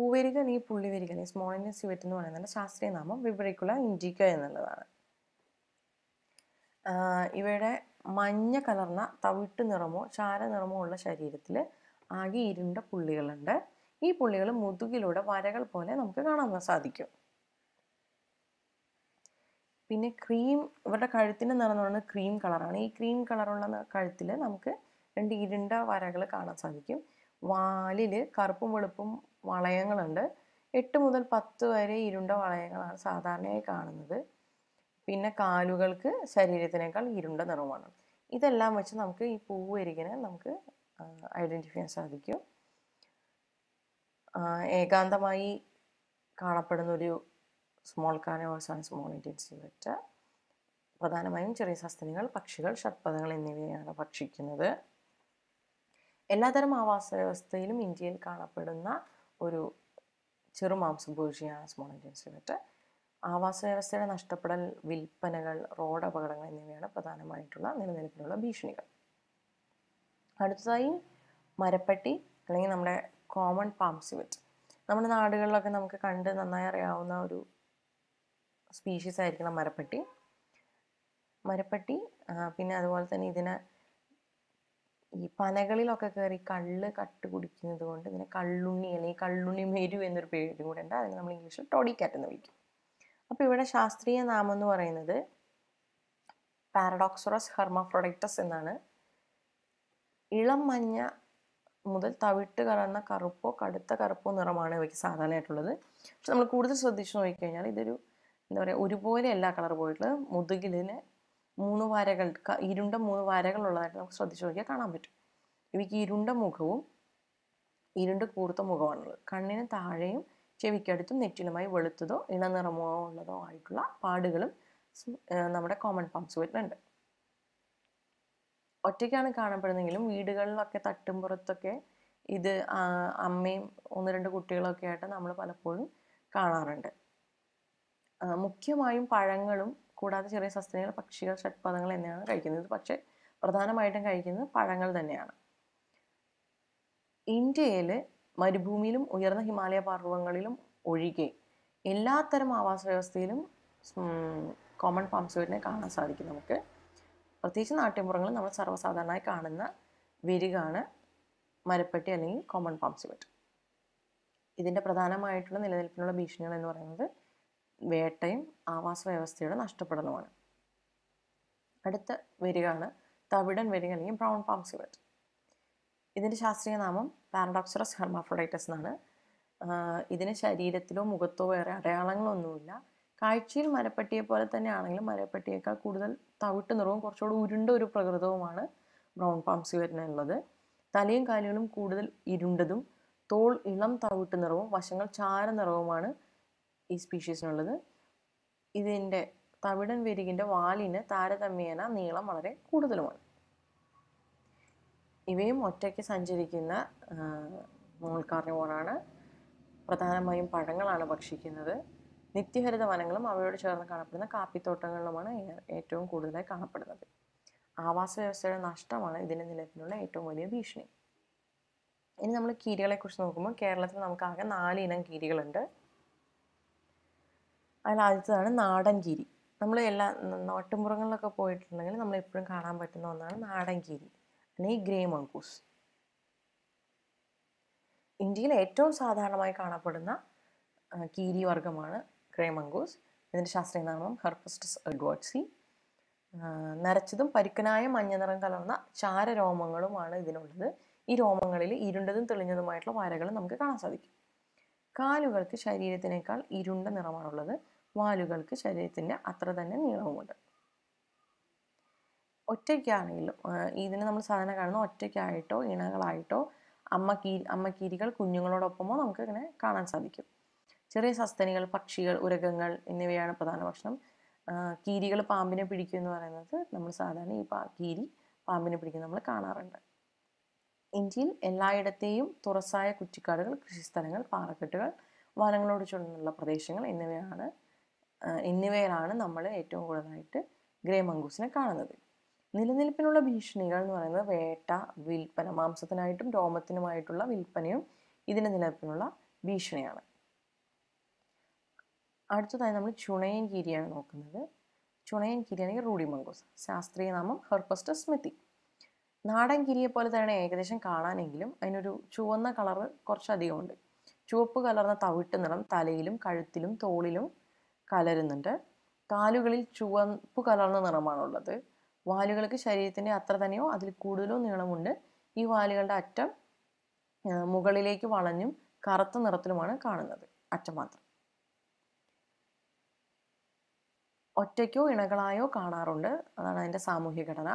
പൂവരിക അല്ലെങ്കിൽ പുള്ളിവരിക അല്ലെങ്കിൽ സ്മോൾ ഇന്ത്യൻ സിവറ്റ് എന്ന് പറയുന്നതിന്റെ ശാസ്ത്രീയ നാമം വിബ്രിക്കുല ഇൻഡിക്ക എന്നുള്ളതാണ് ഇവയുടെ മഞ്ഞ കലർന്ന തവിട്ട് നിറമോ ചാര നിറമോ ഉള്ള ശരീരത്തിൽ ആകെ ഇരുണ്ട പുള്ളികളുണ്ട്. ഈ പുള്ളികൾ മുതുകിലൂടെ വരകൾ പോലെ നമുക്ക് കാണാൻ സാധിക്കും. പിന്നെ ക്രീം ഇവരുടെ കഴുത്തിന്റെ നിറം എന്ന് പറയുന്നത് ക്രീം കളറാണ് ഈ ക്രീം കളറുള്ള കഴുത്തിൽ നമുക്ക് രണ്ട് ഇരുണ്ട വരകൾ കാണാൻ സാധിക്കും. വാലിൽ കറുപ്പും വെളുപ്പും വളയങ്ങളുണ്ട്. എട്ട് മുതൽ പത്ത് വരെ ഇരുണ്ട വളയങ്ങളാണ് സാധാരണയായി കാണുന്നത്. പിന്നെ കാലുകൾക്ക് ശരീരത്തിനേക്കാൾ ഇരുണ്ട നിറമാണ്. ഇതെല്ലാം വെച്ച് നമുക്ക് ഈ പൂവ് പൂവരികിനെ നമുക്ക് ഐഡന്റിഫൈ ചെയ്യാൻ സാധിക്കും. ഏകാന്തമായി കാണപ്പെടുന്ന ഒരു സ്മോൾ കാനോസാണ് സ്മോൾ ഇന്ത്യൻ വെറ്റ പ്രധാനമായും ചെറിയ സസ്തനികൾ പക്ഷികൾ ഷഡ്പഥങ്ങൾ എന്നിവയാണ് ഭക്ഷിക്കുന്നത്. എല്ലാതരം ആവാസ വ്യവസ്ഥയിലും ഇന്ത്യയിൽ കാണപ്പെടുന്ന ഒരു ചെറുമാംസഭോജിയാണ് ഇന്ത്യൻ സിവറ്റ് ആവാസ വ്യവസ്ഥയുടെ നഷ്ടപ്പെടൽ വിൽപ്പനകൾ റോഡ് അപകടങ്ങൾ എന്നിവയാണ് പ്രധാനമായിട്ടുള്ള നിലനിൽപ്പിനുള്ള ഭീഷണികൾ. അടുത്തതായി മരപ്പട്ടി അല്ലെങ്കിൽ നമ്മുടെ കോമൺ പാം സിവറ്റ് നമ്മുടെ നാടുകളിലൊക്കെ നമുക്ക് കണ്ട് നന്നായി അറിയാവുന്ന ഒരു സ്പീഷീസ് ആയിരിക്കണം മരപ്പട്ടി. മരപ്പട്ടി പിന്നെ അതുപോലെ തന്നെ ഇതിന് ഈ പനകളിലൊക്കെ കയറി കള്ള് കട്ട് കുടിക്കുന്നത് കൊണ്ട് ഇതിനെ കള്ളുണ്ണി അല്ലെങ്കിൽ കള്ളുണ്ണി മെരു എന്നൊരു പേരും കൂടെ ഉണ്ട്. അതിന് നമ്മൾ ഇംഗ്ലീഷിൽ ടോഡിക്കാറ്റ് എന്ന് വിളിക്കും. അപ്പോൾ ഇവിടെ ശാസ്ത്രീയ നാമം എന്ന് പറയുന്നത് പാരഡോക്സറസ് ഹെർമഫ്രൊഡൈറ്റസ് എന്നാണ്. ഇളം മഞ്ഞ മുതൽ തവിട്ട് കലർന്ന കറുപ്പോ കടുത്ത കറുപ്പോ നിറമാണ് ഇവയ്ക്ക് സാധാരണയായിട്ടുള്ളത്. പക്ഷെ നമ്മൾ കൂടുതൽ ശ്രദ്ധിച്ചു നോക്കിക്കഴിഞ്ഞാൽ ഇതൊരു എന്താ പറയുക ഒരുപോലെ എല്ലാ കളർ പോയിട്ടുള്ളത്. മുതുകിലിന് മൂന്ന് വരകൾ ഇരുണ്ട മൂന്ന് വരകൾ ഉള്ളതായിട്ട് നമുക്ക് ശ്രദ്ധിച്ച് നോക്കിയാൽ കാണാൻ പറ്റും. ഇവയ്ക്ക് ഇരുണ്ട മുഖവും ഇരുണ്ട് കൂർത്ത മുഖമാണുള്ളത്. കണ്ണിന് താഴെയും ചെവിക്കടുത്തും നെറ്റിലുമായി വെളുത്തതോ ഇളനിറമോ ഉള്ളതോ ആയിട്ടുള്ള പാടുകളും നമ്മുടെ കോമൺ പംസുവറ്റിലുണ്ട് ഒറ്റയ്ക്കാണ് കാണപ്പെടുന്നെങ്കിലും വീടുകളിലൊക്കെ തട്ടുംപുറത്തൊക്കെ ഇത് അമ്മയും ഒന്ന് രണ്ട് കുട്ടികളൊക്കെ ആയിട്ട് നമ്മൾ പലപ്പോഴും കാണാറുണ്ട്. മുഖ്യമായും പഴങ്ങളും കൂടാതെ ചെറിയ സസ്തനികൾ പക്ഷികൾ ഷഡ്പദങ്ങൾ എന്നിവയാണ് കഴിക്കുന്നത്. പക്ഷേ പ്രധാനമായിട്ടും കഴിക്കുന്നത് പഴങ്ങൾ തന്നെയാണ്. ഇന്ത്യയിൽ മരുഭൂമിയിലും ഉയർന്ന ഹിമാലയ പർവതങ്ങളിലും ഒഴികെ എല്ലാത്തരം ആവാസ വ്യവസ്ഥയിലും കോമൺ പാംസോയിഡിനെ കാണാൻ സാധിക്കും നമുക്ക്. പ്രത്യേകിച്ച് നാട്ടിൻപുറങ്ങളിൽ നമ്മൾ സർവസാധാരണമായി കാണുന്ന വിരികാണ് മരപ്പെട്ടി അല്ലെങ്കിൽ കോമൺ പാംസോയിഡ് ഇതിന്റെ പ്രധാനമായിട്ടുള്ള നിലനിൽപ്പിനുള്ള ഭീഷണികൾ എന്ന് പറയുന്നത് വേട്ടയും ആവാസ വ്യവസ്ഥയുടെ നഷ്ടപ്പെടലുമാണ്. അടുത്ത വരികയാണ് തവിടൻ വരിക അല്ലെങ്കിൽ ബ്രൗൺ പാംസ്വേഡ് ഇതിന്റെ ശാസ്ത്രീയ നാമം പാരഡോക്സറസ് ഹെർമാഫ്രോഡൈറ്റസ് എന്നാണ്. ഇതിന് ശരീരത്തിലോ മുഖത്തോ വേറെ അടയാളങ്ങളൊന്നുമില്ല. കാഴ്ചയിൽ മരപ്പെട്ടിയെ പോലെ തന്നെ ആണെങ്കിലും മരപ്പെട്ടിയേക്കാൾ കൂടുതൽ തവിട്ട് നിറവും കുറച്ചുകൂടി ഉരുണ്ട ഒരു പ്രകൃതവുമാണ് ബ്രൗൺ പാംസ്വേഡിനുള്ളത് തലയും കാലുകളും കൂടുതൽ ഇരുണ്ടതും തോൾ ഇളം തവിട്ട് നിറവും വശങ്ങൾ ചാര നിറവുമാണ് ഈ സ്പീഷീസിനുള്ളത്. ഇതിന്റെ തവിടൻ വെരികിന്റെ വാലിന് താരതമ്യേന നീളം വളരെ കൂടുതലുമാണ്. ഇവയും ഒറ്റയ്ക്ക് സഞ്ചരിക്കുന്ന മോൾ കാർണിവോറാണ് പ്രധാനമായും പഴങ്ങളാണ് ഭക്ഷിക്കുന്നത്. നിത്യഹരിത വനങ്ങളും അവയോട് ചേർന്ന് കാണപ്പെടുന്ന കാപ്പിത്തോട്ടങ്ങളിലുമാണ് ഏറ്റവും കൂടുതലായി കാണപ്പെടുന്നത്. ആവാസ വ്യവസ്ഥയുടെ നഷ്ടമാണ് ഇതിന്റെ നിലനിൽക്കുന്ന ഏറ്റവും വലിയ ഭീഷണി. ഇനി നമ്മൾ കീരികളെക്കുറിച്ച് നോക്കുമ്പോൾ കേരളത്തിൽ നമുക്ക് ആകെ നാല് ഇനം കീരികളുണ്ട്. അതിൽ ആദ്യത്തേതാണ് നാടൻ കീരി. നമ്മൾ എല്ലാ നാട്ടുമ്പുറങ്ങളിലൊക്കെ പോയിട്ടുണ്ടെങ്കിൽ നമ്മൾ എപ്പോഴും കാണാൻ പറ്റുന്ന ഒന്നാണ് നാടൻ കീരി അല്ലെങ്കിൽ ഗ്രേ മങ്കൂസ് ഇന്ത്യയിൽ ഏറ്റവും സാധാരണമായി കാണപ്പെടുന്ന കീരി വർഗമാണ് ഗ്രേ മങ്കൂസ് ഇതിന്റെ ശാസ്ത്രീയ നാമം ഹെർപ്പസ്റ്റസ് എഡ്വേർഡ്സി. നരച്ചതും പരുക്കനായ മഞ്ഞ നിറം കലർന്ന ചാരരോമങ്ങളുമാണ് ഇതിനുള്ളത് ഈ രോമങ്ങളിൽ ഇരുണ്ടതും തെളിഞ്ഞതുമായിട്ടുള്ള വരകൾ നമുക്ക് കാണാൻ സാധിക്കും. കാലുകൾക്ക് ശരീരത്തിനേക്കാൾ ഇരുണ്ട നിറമാണുള്ളത്. വാലുകൾക്ക് ശരീരത്തിന്റെ അത്ര തന്നെ നീളവുമുണ്ട്. ഒറ്റയ്ക്കാണെങ്കിലും ഇതിനെ നമ്മൾ സാധാരണ കാണുന്ന ഒറ്റയ്ക്കായിട്ടോ ഇണകളായിട്ടോ അമ്മ കീരികൾ കുഞ്ഞുങ്ങളോടൊപ്പമോ നമുക്ക് ഇങ്ങനെ കാണാൻ സാധിക്കും. ചെറിയ സസ്തനികൾ പക്ഷികൾ ഉരകങ്ങൾ എന്നിവയാണ് പ്രധാന ഭക്ഷണം. കീരികൾ പാമ്പിനെ പിടിക്കും എന്ന് പറയുന്നത് നമ്മൾ സാധാരണ ഈ പാ കീരി പാമ്പിനെ പിടിക്കുന്നത് നമ്മൾ കാണാറുണ്ട്. ഇന്ത്യയിൽ എല്ലായിടത്തെയും തുറസായ കുറ്റിക്കാടുകൾ കൃഷിസ്ഥലങ്ങൾ പാറക്കെട്ടുകൾ വനങ്ങളോട് ചുറ്റുള്ള പ്രദേശങ്ങൾ എന്നിവയാണ് എന്നിവയിലാണ് നമ്മൾ ഏറ്റവും കൂടുതലായിട്ട് ഗ്രേ മങ്കൂസിനെ കാണുന്നത്. നിലനിൽപ്പിനുള്ള ഭീഷണികൾ എന്ന് പറയുന്നത് വേട്ട വിൽപ്പന മാംസത്തിനായിട്ടും രോമത്തിനുമായിട്ടുള്ള വിൽപ്പനയും ഇതിന്റെ നിലനിൽപ്പിനുള്ള ഭീഷണിയാണ്. അടുത്തതായി നമ്മൾ ചുണയൻ കീരിയാണ് നോക്കുന്നത്. ചുണയൻ കീരി അല്ലെങ്കിൽ റൂഡി മങ്കൂസ് ശാസ്ത്രീയ നാമം ഹെർപ്പസ്റ്റ സ്മിത്തി. നാടൻ കിരിയെ പോലെ തന്നെ ഏകദേശം കാണാനെങ്കിലും അതിനൊരു ചുവന്ന കളറ് കുറച്ചധികമുണ്ട്. ചുവപ്പ് കലർന്ന തവിട്ട് നിറം തലയിലും കഴുത്തിലും തോളിലും കലരുന്നുണ്ട്. കാലുകളിൽ ചുവപ്പ് കലർന്ന നിറമാണുള്ളത്. വാലുകൾക്ക് ശരീരത്തിന്റെ അത്ര തന്നെയോ അതിൽ കൂടുതലോ നീളമുണ്ട്. ഈ വാലുകളുടെ അറ്റം മുകളിലേക്ക് വളഞ്ഞും കറുത്ത നിറത്തിലുമാണ് കാണുന്നത്. അറ്റം മാത്രം. ഒറ്റയ്ക്കോ ഇണകളായോ കാണാറുണ്ട്. അതാണ് അതിന്റെ സാമൂഹ്യ ഘടന.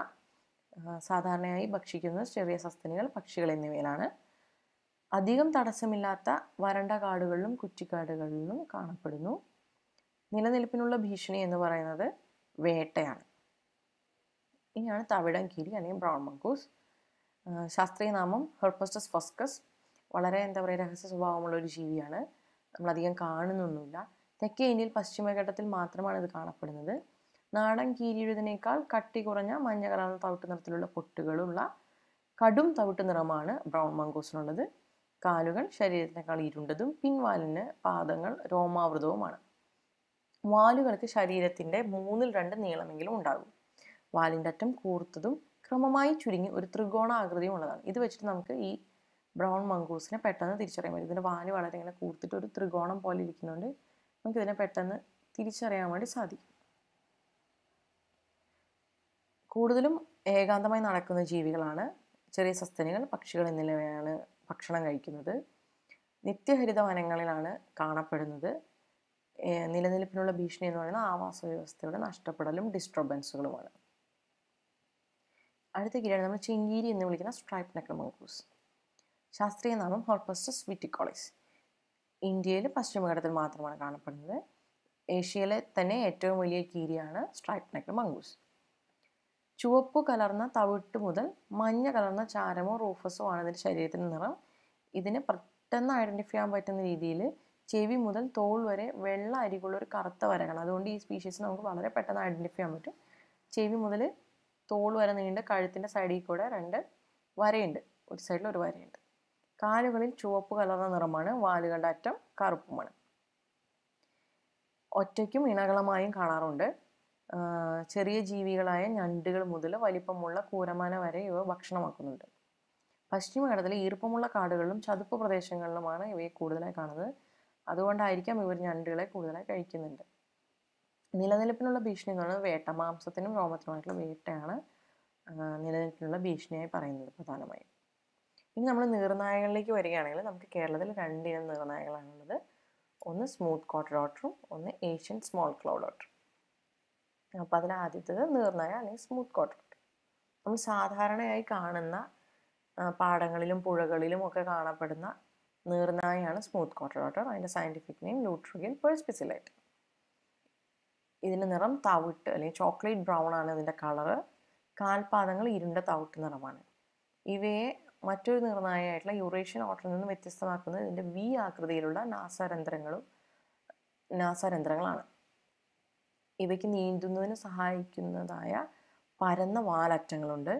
സാധാരണയായി ഭക്ഷിക്കുന്ന ചെറിയ സസ്തനികൾ പക്ഷികൾ എന്നിവയിലാണ്. അധികം തടസ്സമില്ലാത്ത വരണ്ട കാടുകളിലും കുറ്റിക്കാടുകളിലും കാണപ്പെടുന്നു. നിലനിൽപ്പിനുള്ള ഭീഷണി എന്ന് പറയുന്നത് വേട്ടയാണ്. ഇനിയാണ് തവിടൻ കീരി അല്ലെങ്കിൽ ബ്രൗൺ മങ്കൂസ് ശാസ്ത്രീയ നാമം ഹെർപ്പസ്റ്റസ് ഫസ്കസ്. വളരെ എന്താ പറയുക രഹസ്യ സ്വഭാവമുള്ള ഒരു ജീവിയാണ്. നമ്മളധികം കാണുന്നൊന്നുമില്ല. തെക്കേ ഇന്ത്യയിൽ പശ്ചിമഘട്ടത്തിൽ മാത്രമാണ് ഇത് കാണപ്പെടുന്നത്. നാടൻ കീരിയുടേതിനേക്കാൾ കട്ടി കുറഞ്ഞ മഞ്ഞ കലർന്ന തവിട്ട് നിറത്തിലുള്ള പൊട്ടുകളുള്ള കടും തവിട്ട് നിറമാണ് ബ്രൗൺ മങ്കൂസിനുള്ളത് കാലുകൾ ശരീരത്തിനേക്കാൾ ഇരുണ്ടതും പിൻവാലിന് പാദങ്ങൾ രോമാവൃതവുമാണ്. വാലുകൾക്ക് ശരീരത്തിന്റെ മൂന്നിൽ രണ്ട് നീളമെങ്കിലും ഉണ്ടാകും. വാലിന്റെ അറ്റം കൂർത്തതും ക്രമമായി ചുരുങ്ങി ഒരു ത്രികോണ ആകൃതിയും ഉള്ളതാണ്. ഇത് വെച്ചിട്ട് നമുക്ക് ഈ ബ്രൗൺ മങ്കൂസിനെ പെട്ടെന്ന് തിരിച്ചറിയാൻ പറ്റും. ഇതിന്റെ വാൽ വളരെ ഇങ്ങനെ കൂർത്തിട്ട് ഒരു ത്രികോണം പോലെ ഇരിക്കുന്നതുകൊണ്ട് നമുക്ക് ഇതിനെ പെട്ടെന്ന് തിരിച്ചറിയാൻ വേണ്ടി സാധിക്കും. കൂടുതലും ഏകാന്തമായി നടക്കുന്ന ജീവികളാണ് ചെറിയ സസ്തനികൾ പക്ഷികൾ എന്നിവയാണ് ഭക്ഷണം കഴിക്കുന്നത്. നിത്യഹരിത വനങ്ങളിലാണ് കാണപ്പെടുന്നത്. നിലനിൽപ്പിനുള്ള ഭീഷണി എന്ന് പറയുന്നത് ആവാസ വ്യവസ്ഥയുടെ നഷ്ടപ്പെടലും ഡിസ്റ്റർബൻസുകളുമാണ് അടുത്ത കീഴാണ് നമ്മൾ ചിങ്കീരി എന്ന് വിളിക്കുന്ന സ്ട്രൈപ്പ് നെക്കൽ മങ്കൂസ് ശാസ്ത്രീയ നാമം ഹോർപ്പസ്റ്റസ് വിറ്റിക്കോളിസ് ഇന്ത്യയിൽ പശ്ചിമഘട്ടത്തിൽ മാത്രമാണ് കാണപ്പെടുന്നത്. ഏഷ്യയിലെ തന്നെ ഏറ്റവും വലിയ കീരിയാണ് സ്ട്രൈപ്പ് നെക്കൽ മങ്കൂസ് ചുവപ്പ് കലർന്ന തവിട്ട് മുതൽ മഞ്ഞ കലർന്ന ചാരമോ റൂഫസോ ആണ് ഇതിന്റെ ശരീരത്തിന്റെ നിറം. ഇതിനെ പെട്ടെന്ന് ഐഡന്റിഫൈ ചെയ്യാൻ പറ്റുന്ന രീതിയിൽ ചെവി മുതൽ തോൾ വരെ വെള്ള അരികുള്ള ഒരു കറുത്ത വരകളാണ്. അതുകൊണ്ട് ഈ സ്പീഷീസ് നമുക്ക് വളരെ പെട്ടെന്ന് ഐഡന്റിഫൈ ചെയ്യാൻ പറ്റും. ചെവി മുതൽ തോൾ വരെ നീണ്ട കഴുത്തിന്റെ സൈഡിൽ കൂടെ രണ്ട് വരയുണ്ട്. ഒരു സൈഡിൽ ഒരു വരയുണ്ട്. കാലുകളിൽ ചുവപ്പ് കലർന്ന നിറമാണ്. വാലുകളുടെ അറ്റം കറുപ്പുമാണ്. ഒറ്റയ്ക്കും ഇണകളമായും കാണാറുണ്ട്. ചെറിയ ജീവികളായ ഞണ്ടുകൾ മുതൽ വലിപ്പമുള്ള കൂരമാന വരെ ഇവ ഭക്ഷണമാക്കുന്നുണ്ട്. പശ്ചിമഘട്ടത്തിലെ ഈർപ്പമുള്ള കാടുകളിലും ചതുപ്പ് പ്രദേശങ്ങളിലുമാണ് ഇവയെ കൂടുതലായി കാണുന്നത്. അതുകൊണ്ടായിരിക്കാം ഇവർ ഞണ്ടുകളെ കൂടുതലായി കഴിക്കുന്നുണ്ട്. നിലനിൽപ്പിനുള്ള ഭീഷണി എന്ന് പറയുന്നത് വേട്ട മാംസത്തിനും രോമത്തിനുമായിട്ടുള്ള വേട്ടയാണ് നിലനിൽപ്പിനുള്ള ഭീഷണിയായി പറയുന്നത് പ്രധാനമായും. ഇനി നമ്മൾ നീർനായകളിലേക്ക് വരികയാണെങ്കിൽ നമുക്ക് കേരളത്തിൽ രണ്ടിനം നീർനായകളാണുള്ളത്. ഒന്ന് സ്മൂത്ത് കോട്ട് ഡോട്ടറും ഒന്ന് ഏഷ്യൻ സ്മോൾ ക്ലൗഡ് ഡോട്ടറും അപ്പോൾ അതിൽ ആദ്യത്തേത് നീർനായ അല്ലെങ്കിൽ സ്മൂത്ത് കോട്ട് ഡോട്ടർ നമ്മൾ സാധാരണയായി കാണുന്ന പാടങ്ങളിലും പുഴകളിലും ഒക്കെ കാണപ്പെടുന്ന നീർനായയാണ് സ്മൂത്ത് കോട്ടർ വാട്ടർ അതിന്റെ സയന്റിഫിക് നെയിം ലൂട്രിഗിൻ പെർസ്പിസിലൈറ്റ് ഇതിന്റെ നിറം തവിട്ട് അല്ലെങ്കിൽ ചോക്ലേറ്റ് ബ്രൗൺ ആണ് ഇതിന്റെ കളറ് കാൽപാദങ്ങൾ ഇരുണ്ട തവിട്ട് നിറമാണ്. ഇവയെ മറ്റൊരു നിർണായകമായിട്ടുള്ള യൂറേഷ്യൻ ഓട്ടറിൽ നിന്ന് വ്യത്യസ്തമാക്കുന്നത് ഇതിന്റെ വി ആകൃതിയിലുള്ള നാസാരന്ധ്രങ്ങളും നാസാരന്ധ്രങ്ങളാണ് ഇവയ്ക്ക് നീന്തുന്നതിന് സഹായിക്കുന്നതായ പരന്ന വാലറ്റങ്ങളുണ്ട്.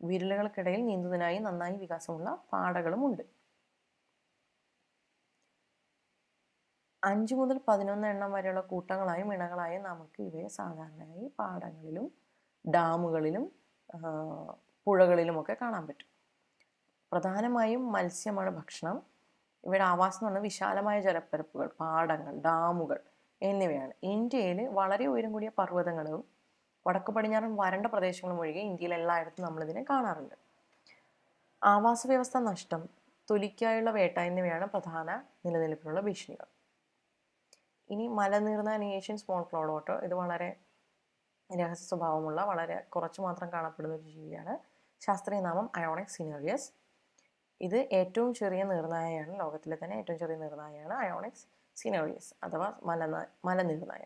വിരലുകൾക്കിടയിൽ നീന്തുന്നതിനായി നന്നായി വികാസമുള്ള പാടകളുമുണ്ട്. അഞ്ച് മുതൽ പതിനൊന്ന് എണ്ണം വരെയുള്ള കൂട്ടങ്ങളായും ഇണകളായും നമുക്ക് ഇവയെ സാധാരണയായി പാടങ്ങളിലും ഡാമുകളിലും പുഴകളിലുമൊക്കെ കാണാൻ പറ്റും. പ്രധാനമായും മത്സ്യമാണ് ഭക്ഷണം. ഇവയുടെ ആവാസം എന്ന് പറഞ്ഞാൽ വിശാലമായ ജലപ്പരപ്പുകൾ പാടങ്ങൾ ഡാമുകൾ എന്നിവയാണ്. ഇന്ത്യയിൽ വളരെ ഉയരം കൂടിയ പർവതങ്ങളും വടക്കു പടിഞ്ഞാറൻ വരണ്ട പ്രദേശങ്ങളും ഒഴികെ ഇന്ത്യയിൽ എല്ലായിടത്തും നമ്മളിതിനെ കാണാറുണ്ട്. ആവാസ വ്യവസ്ഥ നഷ്ടം തൊലിക്കായുള്ള വേട്ട എന്നിവയാണ് പ്രധാന നിലനിൽപ്പിനുള്ള ഭീഷണികൾ. ഇനി മലനീർന്ന ഏഷ്യൻ സ്മോൾ ക്ലൗഡ് വാട്ടർ ഇത് വളരെ രഹസ്യ സ്വഭാവമുള്ള വളരെ കുറച്ച് മാത്രം കാണപ്പെടുന്ന ഒരു ജീവിയാണ്. ശാസ്ത്രീയ നാമം അയോണിക് സിനേറിയസ് ഇത് ഏറ്റവും ചെറിയ നീർനായയാണ് ലോകത്തിലെ തന്നെ ഏറ്റവും ചെറിയ നീർനായയാണ് അയോണിക്സ് സിനോറിയസ് അഥവാ മലനായ മലനീർനായ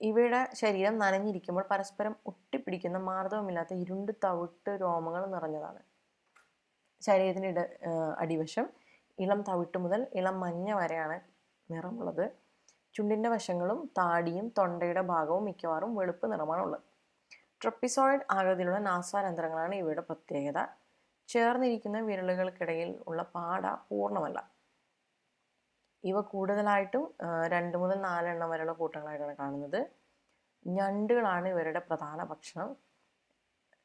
ഇവയുടെ ശരീരം നനഞ്ഞിരിക്കുമ്പോൾ പരസ്പരം ഒട്ടിപ്പിടിക്കുന്ന മാർദ്ദവമില്ലാത്ത ഇരുണ്ട് തവിട്ട് രോമങ്ങൾ നിറഞ്ഞതാണ്. ശരീരത്തിന്റെ ഇട അടിവശം ഇളം തവിട്ട് മുതൽ ഇളം മഞ്ഞ വരെയാണ് നിറമുള്ളത്. ചുണ്ടിന്റെ വശങ്ങളും താടിയും തൊണ്ടയുടെ ഭാഗവും മിക്കവാറും വെളുപ്പ് നിറമാണുള്ളത്. ട്രപ്പിസോയിഡ് ആകൃതിയിലുള്ള നാസാരന്ധ്രങ്ങളാണ് ഇവയുടെ പ്രത്യേകത. ചേർന്നിരിക്കുന്ന വിരലുകൾക്കിടയിൽ ഉള്ള പാട പൂർണമല്ല. ഇവ കൂടുതലായിട്ടും രണ്ട് മുതൽ നാലെണ്ണം വരെയുള്ള കൂട്ടങ്ങളായിട്ടാണ് കാണുന്നത്. ഞണ്ടുകളാണ് ഇവരുടെ പ്രധാന ഭക്ഷണം.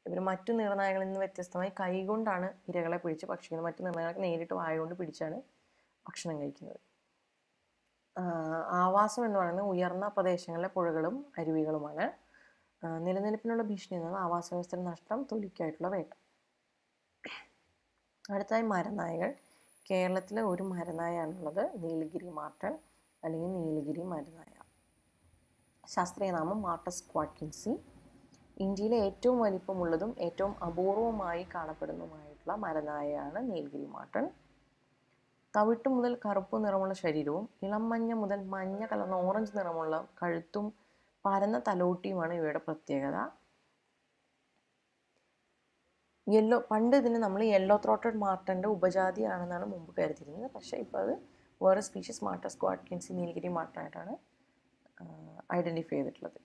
ഇവർ മറ്റു നീർനായകളിൽ നിന്ന് വ്യത്യസ്തമായി കൈകൊണ്ടാണ് ഇരകളെ പിടിച്ച് ഭക്ഷിക്കുന്നത്. മറ്റു നീർനായകളൊക്കെ നേരിട്ട് വായ കൊണ്ട് പിടിച്ചാണ് ഭക്ഷണം കഴിക്കുന്നത്. ആവാസം എന്ന് പറയുന്നത് ഉയർന്ന പ്രദേശങ്ങളിലെ പുഴകളും അരുവികളുമാണ്. നിലനിൽപ്പിനുള്ള ഭീഷണി എന്നത് ആവാസ വ്യവസ്ഥയുടെ നഷ്ടം തൊലിക്കായിട്ടുള്ള വേട്ട. അടുത്തായി മരനായകൾ. കേരളത്തിലെ ഒരു മരനായാണുള്ളത് നീലഗിരി മാർട്ടൺ അല്ലെങ്കിൽ നീലഗിരി മരനായ. ശാസ്ത്രീയ നാമം മാർട്ടസ് ക്വാക്കിൻസി ഇന്ത്യയിലെ ഏറ്റവും വലിപ്പമുള്ളതും ഏറ്റവും അപൂർവമായി കാണപ്പെടുന്നതുമായിട്ടുള്ള മരനായയാണ് നീലഗിരി മാർട്ടൻ തവിട്ട് മുതൽ കറുപ്പ് നിറമുള്ള ശരീരവും ഇളം മഞ്ഞ മുതൽ മഞ്ഞ കലർന്ന ഓറഞ്ച് നിറമുള്ള കഴുത്തും പരന്ന തലോട്ടിയുമാണ് ഇവയുടെ പ്രത്യേകത. യെല്ലോ പണ്ട് ഇതിന് നമ്മൾ യെല്ലോ ത്രോട്ടഡ് മാർട്ടന്റെ ഉപജാതിയാണെന്നാണ് മുമ്പ് കരുതിയിരുന്നത്. പക്ഷേ ഇപ്പോൾ അത് വേറെ സ്പീഷീസ് മാർട്ടർ സ്ക്വാഡ്കിൻസി നീലഗിരി മാർട്ടനായിട്ടാണ് ഐഡന്റിഫൈ ചെയ്തിട്ടുള്ളത്.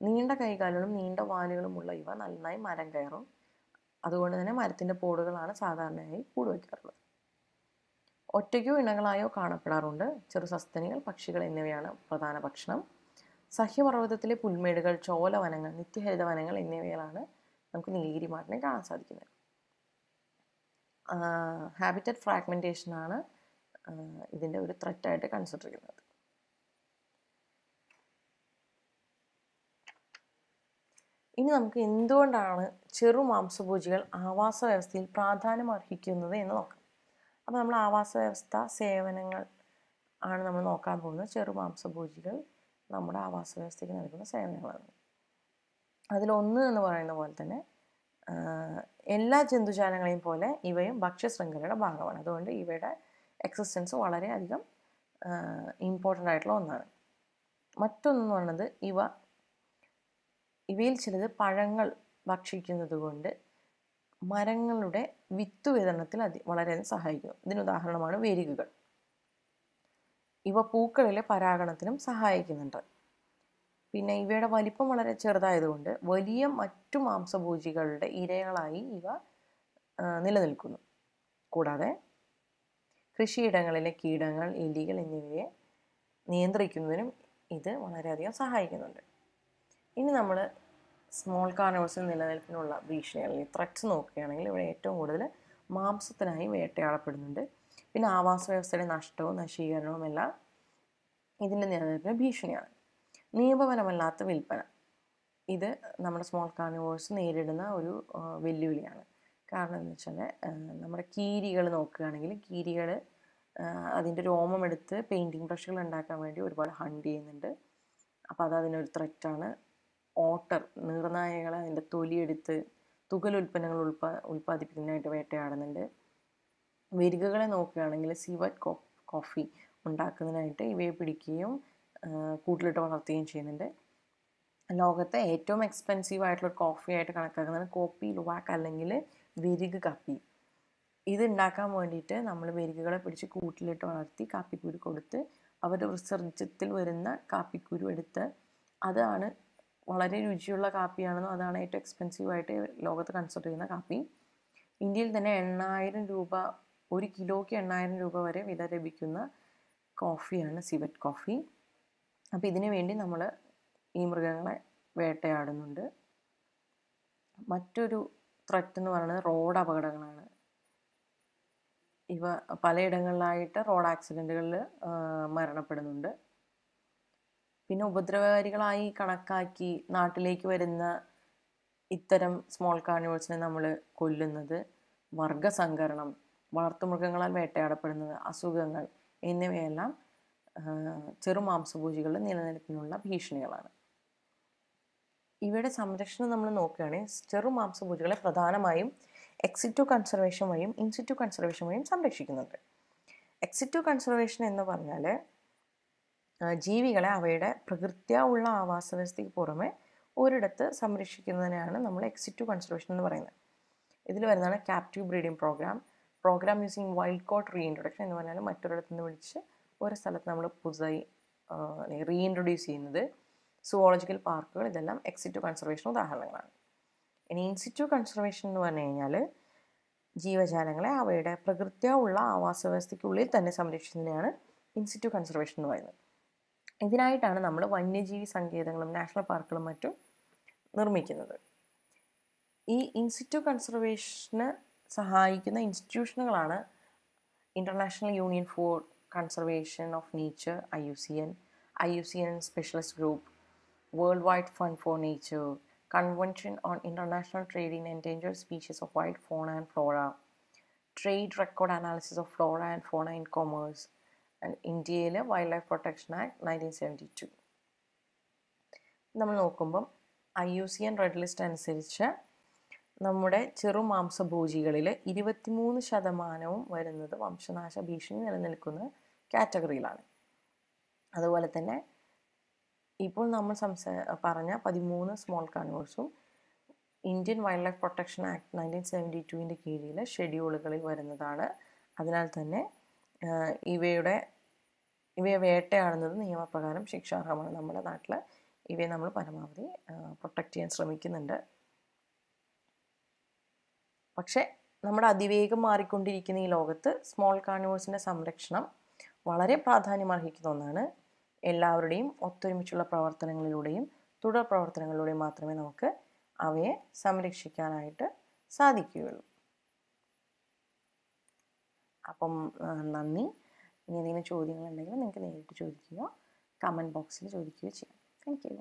നീണ്ട കൈകാലുകളും നീണ്ട വാലുകളുമുള്ള ഇവ നന്നായി മരം കയറും. അതുകൊണ്ട് തന്നെ മരത്തിന്റെ പോടുകളാണ് സാധാരണയായി കൂട് വയ്ക്കാറുള്ളത്. ഒറ്റയ്ക്കോ ഇണകളായോ കാണപ്പെടാറുണ്ട്. ചെറു സസ്തനികൾ പക്ഷികൾ എന്നിവയാണ് പ്രധാന ഭക്ഷണം. സഹ്യപർവതത്തിലെ പുൽമേടുകൾ ചോലവനങ്ങൾ നിത്യഹരിത വനങ്ങൾ എന്നിവയിലാണ് നമുക്ക് നീലഗിരി മാറിനെ കാണാൻ സാധിക്കുന്നത്. ഹാബിറ്ററ്റ് ഫ്രാഗ്മെന്റേഷനാണ് ഇതിന്റെ ഒരു ത്രെറ്റായിട്ട് കൺസിഡർ ചെയ്യുന്നത്. ഇനി നമുക്ക് എന്തുകൊണ്ടാണ് ചെറു മാംസഭോജികൾ ആവാസ വ്യവസ്ഥയിൽ പ്രാധാന്യം അർഹിക്കുന്നത് എന്ന് നോക്കാം. അപ്പോൾ നമ്മൾ ആവാസ വ്യവസ്ഥ സേവനങ്ങൾ ആണ് നമ്മൾ നോക്കാൻ പോകുന്നത്. ചെറു മാംസഭോജികൾ നമ്മുടെ ആവാസ വ്യവസ്ഥയ്ക്ക് നൽകുന്ന സേവനങ്ങളാണ്. അതിലൊന്ന് എന്ന് പറയുന്ന പോലെ തന്നെ എല്ലാ ജന്തുജാലങ്ങളെയും പോലെ ഇവയും ഭക്ഷ്യശൃംഖലയുടെ ഭാഗമാണ്. അതുകൊണ്ട് ഇവയുടെ എക്സിസ്റ്റൻസ് വളരെയധികം ഇമ്പോർട്ടന്റ് ആയിട്ടുള്ള ഒന്നാണ്. മറ്റൊന്നെന്ന് പറയുന്നത് ഇവ ഇവയിൽ ചിലത് പഴങ്ങൾ ഭക്ഷിക്കുന്നത് കൊണ്ട് മരങ്ങളുടെ വിത്ത് വിതരണത്തിൽ അതി വളരെയധികം സഹായിക്കുന്നു. ഇതിന് ഉദാഹരണമാണ് വേരുകുകൾ. ഇവ പൂക്കളിലെ പരാഗണത്തിനും സഹായിക്കുന്നുണ്ട്. പിന്നെ ഇവയുടെ വലിപ്പം വളരെ ചെറുതായതുകൊണ്ട് വലിയ മറ്റു മാംസഭോജികളുടെ ഇരകളായി ഇവ നിലനിൽക്കുന്നു. കൂടാതെ കൃഷിയിടങ്ങളിലെ കീടങ്ങൾ എലികൾ എന്നിവയെ നിയന്ത്രിക്കുന്നതിനും ഇത് വളരെയധികം സഹായിക്കുന്നുണ്ട്. ഇനി നമ്മൾ സ്മോൾ കാർണിവേഴ്സിൽ നിലനിൽപ്പിനുള്ള ഭീഷണി അല്ലെങ്കിൽ ത്രെറ്റ്സ് നോക്കുകയാണെങ്കിൽ ഇവിടെ ഏറ്റവും കൂടുതൽ മാംസത്തിനായി വേട്ടയാടപ്പെടുന്നുണ്ട്. പിന്നെ ആവാസ വ്യവസ്ഥയുടെ നഷ്ടവും നശീകരണവും എല്ലാം ഇതിന്റെ നിലനിൽപ്പിന് ഭീഷണിയാണ്. നിയമപരമല്ലാത്ത വിൽപ്പന. ഇത് നമ്മുടെ സ്മോൾ കാർണിവേഴ്സ് നേരിടുന്ന ഒരു വെല്ലുവിളിയാണ്. കാരണം എന്ന് വെച്ചാൽ നമ്മുടെ കീരികൾ നോക്കുകയാണെങ്കിൽ കീരികൾ അതിന്റെ രോമം എടുത്ത് പെയിന്റിങ് ബ്രഷുകൾ ഉണ്ടാക്കാൻ വേണ്ടി ഒരുപാട് ഹണ്ട് ചെയ്യുന്നുണ്ട്. അപ്പോൾ അത് അതിനൊരു ത്രെറ്റാണ് ഓട്ടർ നീർനായകളെ അതിന്റെ തൊലിയെടുത്ത് തുകൽ ഉൽപ്പന്നങ്ങൾ ഉൽപ്പാ ഉൽപ്പാദിപ്പിക്കുന്നതിനായിട്ട് വേട്ടയാടുന്നുണ്ട്. വെരുകകളെ നോക്കുകയാണെങ്കിൽ സിവറ്റ് കോ കോഫി ഉണ്ടാക്കുന്നതിനായിട്ട് ഇവയെ പിടിക്കുകയും കൂട്ടിലിട്ട് വളർത്തുകയും ചെയ്യുന്നുണ്ട്. ലോകത്തെ ഏറ്റവും എക്സ്പെൻസീവ് ആയിട്ടുള്ള കോഫി ആയിട്ട് കണക്കാക്കുന്നത് കോപ്പി ലുവാക്ക് അല്ലെങ്കിൽ വെരുക് കാപ്പി. ഇത് ഉണ്ടാക്കാൻ വേണ്ടിയിട്ട് നമ്മൾ വെരുകുകളെ പിടിച്ച് കൂട്ടിലിട്ട് വളർത്തി കാപ്പിക്കുരു കൊടുത്ത് അവരുടെ വിസർജ്യത്തിൽ വരുന്ന കാപ്പിക്കുരു എടുത്ത് അതാണ് വളരെ രുചിയുള്ള കാപ്പിയാണെന്നും അതാണ് ഏറ്റവും എക്സ്പെൻസീവായിട്ട് ലോകത്ത് കൺസിഡർ ചെയ്യുന്ന കാപ്പി. ഇന്ത്യയിൽ തന്നെ എണ്ണായിരം രൂപ ഒരു കിലോയ്ക്ക് എണ്ണായിരം രൂപ വരെ വില ലഭിക്കുന്ന കോഫിയാണ് സിവറ്റ് കോഫി അപ്പോൾ ഇതിനു വേണ്ടി നമ്മൾ ഈ മൃഗങ്ങളെ വേട്ടയാടുന്നുണ്ട്. മറ്റൊരു ത്രെറ്റ് എന്ന് പറയുന്നത് റോഡ് അപകടങ്ങളാണ്. ഇവ പലയിടങ്ങളിലായിട്ട് റോഡ് ആക്സിഡന്റുകളിൽ മരണപ്പെടുന്നുണ്ട്. പിന്നെ ഉപദ്രവകാരികളായി കണക്കാക്കി നാട്ടിലേക്ക് വരുന്ന ഇത്തരം സ്മോൾ കാർണിവേഴ്സിനെ നമ്മൾ കൊല്ലുന്നത്. വർഗസംകരണം വളർത്തുമൃഗങ്ങളാൽ വേട്ടയാടപ്പെടുന്നത് അസുഖങ്ങൾ എന്നിവയെല്ലാം ചെറു മാംസഭോജികളുടെ നിലനിൽപ്പിനുള്ള ഭീഷണികളാണ്. ഇവയുടെ സംരക്ഷണം നമ്മൾ നോക്കുകയാണെങ്കിൽ ചെറു മാംസഭോജികളെ പ്രധാനമായും എക്സിറ്റു കൺസർവേഷൻ വഴിയും ഇൻസിറ്റു കൺസർവേഷൻ വഴിയും സംരക്ഷിക്കുന്നുണ്ട്. എക്സിറ്റു കൺസർവേഷൻ എന്ന് പറഞ്ഞാൽ ജീവികളെ അവയുടെ പ്രകൃത്യ ഉള്ള ആവാസ വ്യവസ്ഥയ്ക്ക് പുറമെ ഒരിടത്ത് സംരക്ഷിക്കുന്നതിനാണ് നമ്മൾ എക്സിറ്റു കൺസർവേഷൻ എന്ന് പറയുന്നത്. ഇതിൽ വരുന്നതാണ് captive breeding programme programme using wild caught re introduction എന്ന് പറഞ്ഞാൽ മറ്റൊരിടത്ത് നിന്ന് വിളിച്ച് ഒരു സ്ഥലത്ത് നമ്മൾ പുതുതായി റീ ഇൻട്രൊഡ്യൂസ് ചെയ്യുന്നത്. സുവോളജിക്കൽ പാർക്കുകൾ ഇതെല്ലാം എക്സിറ്റു കൺസർവേഷൻ ഉദാഹരണങ്ങളാണ്. ഇനി ഇൻസിറ്റു കൺസർവേഷൻ എന്ന് പറഞ്ഞു കഴിഞ്ഞാൽ ജീവജാലങ്ങളെ അവയുടെ പ്രകൃത്യ ഉള്ള ആവാസ വ്യവസ്ഥയ്ക്കുള്ളിൽ തന്നെ സംരക്ഷിക്കുന്നതിനെയാണ് ഇൻസിറ്റു കൺസർവേഷൻ എന്ന് പറയുന്നത്. ഇതിനായിട്ടാണ് നമ്മൾ വന്യജീവി സങ്കേതങ്ങളും നാഷണൽ പാർക്കുകളും മറ്റും നിർമ്മിക്കുന്നത്. ഈ ഇൻസ്റ്റിറ്റ്യൂട്ട് കൺസർവേഷന് സഹായിക്കുന്ന ഇൻസ്റ്റിറ്റ്യൂഷനുകളാണ് international union for conservation of nature I U C N I U C N specialist group world wide fund for nature convention on international trade in endanger species of wild fauna and flora trade record analysis of flora and fauna in commerce ഇന്ത്യയിലെ wild life protection act nineteen seventy two. നമ്മൾ നോക്കുമ്പം I U C N red list അനുസരിച്ച് നമ്മുടെ ചെറു മാംസഭോജികളിൽ ഇരുപത്തിമൂന്ന് ശതമാനവും വരുന്നത് വംശനാശ ഭീഷണി നിലനിൽക്കുന്ന കാറ്റഗറിയിലാണ്. അതുപോലെ തന്നെ ഇപ്പോൾ നമ്മൾ സംസാ പറഞ്ഞ പതിമൂന്ന് small കാർണിവേഴ്സും Indian wild life protection act nineteen seventy ടുവിന്റെ കീഴിൽ ഷെഡ്യൂളുകളിൽ വരുന്നതാണ്. അതിനാൽ തന്നെ ഇവയുടെ ഇവയെ വേട്ടയാടുന്നത് നിയമപ്രകാരം ശിക്ഷാർഹമാണ്. നമ്മുടെ നാട്ടിൽ ഇവയെ നമ്മൾ പരമാവധി പ്രൊട്ടക്റ്റ് ചെയ്യാൻ ശ്രമിക്കുന്നുണ്ട്. പക്ഷേ നമ്മുടെ അതിവേഗം മാറിക്കൊണ്ടിരിക്കുന്ന ഈ ലോകത്ത് സ്മോൾ കാർണിവേഴ്സിന്റെ സംരക്ഷണം വളരെ പ്രാധാന്യമർഹിക്കുന്ന ഒന്നാണ്. എല്ലാവരുടെയും ഒത്തൊരുമിച്ചുള്ള പ്രവർത്തനങ്ങളിലൂടെയും തുടർ പ്രവർത്തനങ്ങളിലൂടെയും മാത്രമേ നമുക്ക് അവയെ സംരക്ഷിക്കാനായിട്ട് സാധിക്കുകയുള്ളൂ. അപ്പം നന്ദി. ഇനി എന്തെങ്കിലും ചോദ്യങ്ങളുണ്ടെങ്കിൽ നിങ്ങൾക്ക് നേരിട്ട് ചോദിക്കുകയോ കമന്റ് ബോക്സിൽ ചോദിക്കുകയോ ചെയ്യാം. Thank you